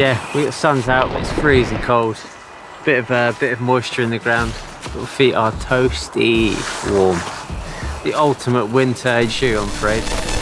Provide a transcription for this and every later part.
Yeah, we got sun's out, but it's freezing cold. Bit of uh, bit of moisture in the ground. Little feet are toasty warm. The ultimate winter shoe, I'm afraid.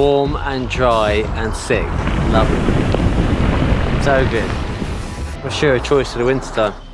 Warm and dry and sick. Lovely. So good. For sure a choice for the winter time.